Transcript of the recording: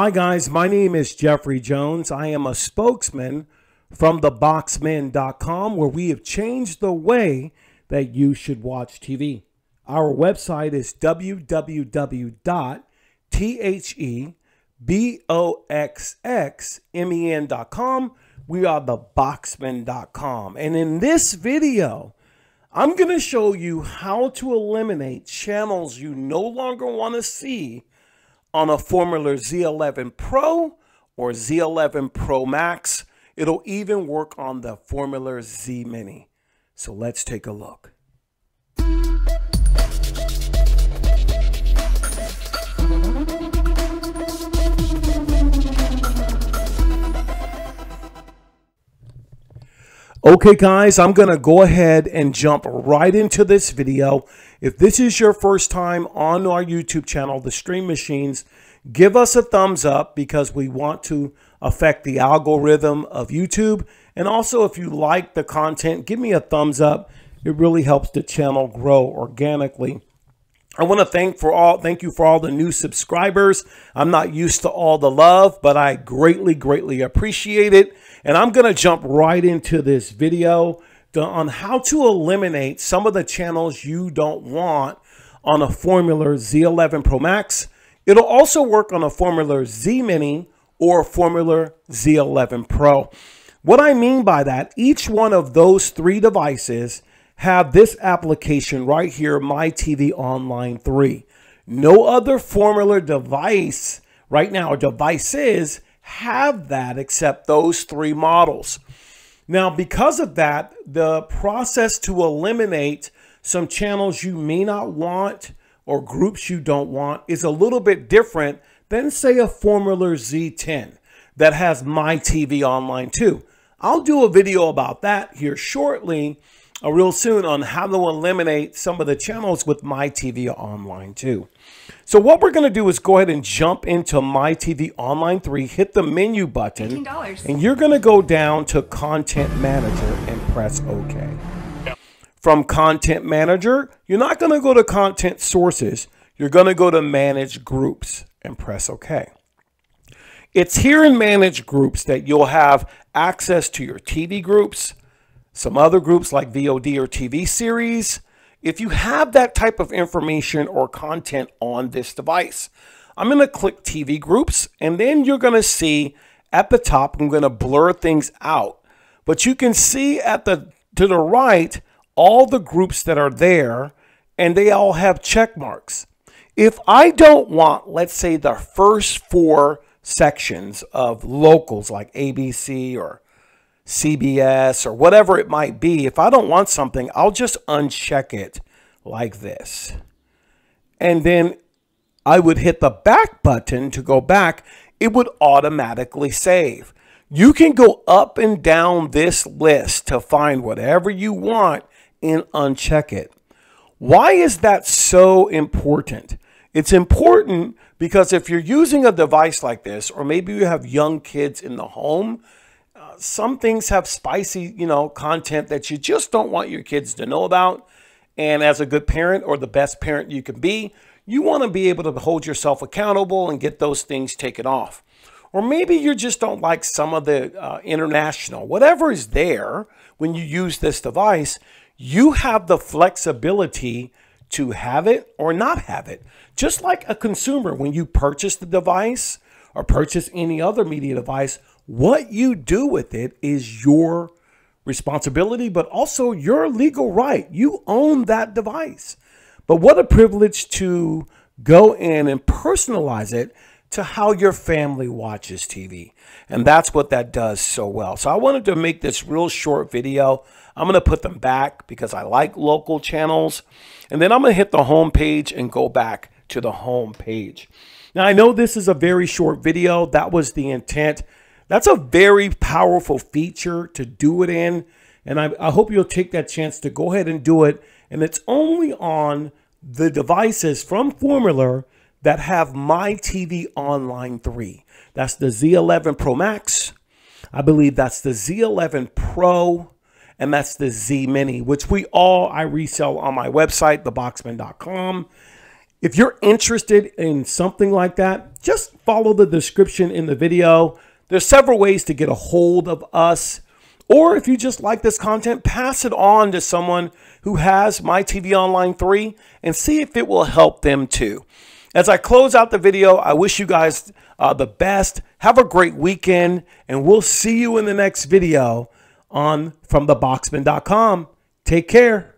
Hi, guys. My name is Jeffrey Jones. I am a spokesman from theboxmen.com where we have changed the way that you should watch TV. Our website is www.theboxxmen.com. We are theboxmen.com. And in this video, I'm going to show you how to eliminate channels you no longer want to see on a Formuler Z11 Pro or Z11 Pro Max. It'll even work on the Formuler Z Mini. So let's take a look. Okay guys, I'm going to go ahead and jump right into this video. If this is your first time on our YouTube channel, The Stream Machines, give us a thumbs up because we want to affect the algorithm of YouTube. And also if you like the content, give me a thumbs up. It really helps the channel grow organically. I want to thank for all thank you for all the new subscribers. I'm not used to all the love, but I greatly greatly appreciate it. And I'm going to jump right into this video to, on how to eliminate some of the channels you don't want on a Formuler Z11 Pro Max. It'll also work on a Formuler Z Mini or Formuler Z11 Pro. What I mean by that, each one of those three devices have this application right here, My TV Online 3. No other Formuler device right now, devices, have that except those three models. Now, because of that, the process to eliminate some channels you may not want or groups you don't want is a little bit different than, say, a Formuler Z10 that has My TV Online 2. I'll do a video about that here shortly real soon on how to eliminate some of the channels with My TV Online 2. So what we're going to do is go ahead and jump into My TV Online 3, hit the menu button, $18. and you're going to go down to Content Manager and press OK. From Content Manager, you're not going to go to Content Sources. You're going to go to Manage Groups and press OK. It's here in Manage Groups that you'll have access to your TV groups, some other groups like VOD or TV series, if you have that type of information or content on this device. I'm going to click TV groups and then you're going to see at the top, I'm going to blur things out, but you can see at the to the right all the groups that are there and they all have check marks. If I don't want, let's say the first four sections of locals like ABC or CBS or whatever it might be, if I don't want something, I'll just uncheck it like this. And then I would hit the back button to go back. It would automatically save. You can go up and down this list to find whatever you want and uncheck it. Why is that so important? It's important because if you're using a device like this, or maybe you have young kids in the home, some things have spicy, you know, content that you just don't want your kids to know about. And as a good parent or the best parent you can be, you want to be able to hold yourself accountable and get those things taken off. Or maybe you just don't like some of the uh, international, whatever is there when you use this device, you have the flexibility to have it or not have it. Just like a consumer, when you purchase the device or purchase any other media device, what you do with it is your responsibility, but also your legal right. You own that device. But what a privilege to go in and personalize it to how your family watches TV. And that's what that does so well. So I wanted to make this real short video. I'm going to put them back because I like local channels. And then I'm going to hit the home page and go back to the home page. Now I know this is a very short video. That was the intent. That's a very powerful feature to do it in. And I, I hope you'll take that chance to go ahead and do it. And it's only on the devices from Formuler that have My TV Online 3. That's the Z11 Pro Max. I believe that's the Z11 Pro and that's the Z Mini, which we all I resell on my website, theboxmen.com. If you're interested in something like that, just follow the description in the video. There's several ways to get a hold of us. Or if you just like this content, pass it on to someone who has My TV Online 3 and see if it will help them too. As I close out the video, I wish you guys uh, the best. Have a great weekend, and we'll see you in the next video on FromTheBoxman.com. Take care.